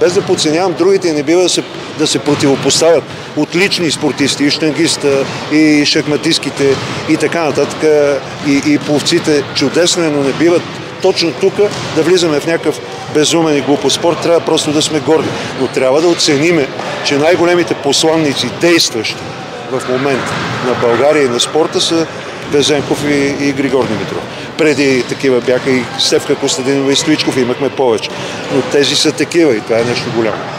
без да подценявам другите, не бива да се, да се противопоставят отлични спортисти, и штангиста, и шахматистките, и така нататък, и, и пловците. Чудесно е, но не биват точно тук да влизаме в някакъв безумен и глупо спорт. Трябва просто да сме горди. Но трябва да оцениме, че най-големите посланници, действащи в момента на България и на спорта са Безенков и, и Григор Димитров. Преди такива бяха и Стевка Костадинова и Стоичков, имахме повече. Но тези са такива и това е нещо голямо.